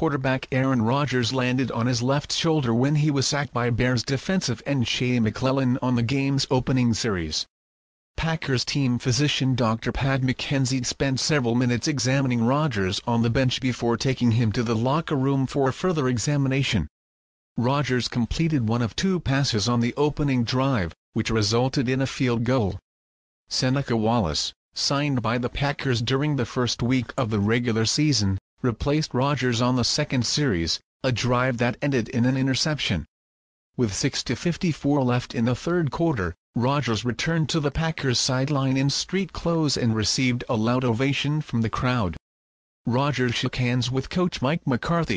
quarterback Aaron Rodgers landed on his left shoulder when he was sacked by Bears defensive end Shea McClellin on the game's opening series. Packers team physician Dr. Pat McKenzie spent several minutes examining Rodgers on the bench before taking him to the locker room for further examination. Rodgers completed one of two passes on the opening drive, which resulted in a field goal. Seneca Wallace, signed by the Packers during the first week of the regular season, replaced Rodgers on the second series, a drive that ended in an interception. With 6:54 left in the third quarter, Rodgers returned to the Packers sideline in street clothes and received a loud ovation from the crowd. Rodgers shook hands with coach Mike McCarthy,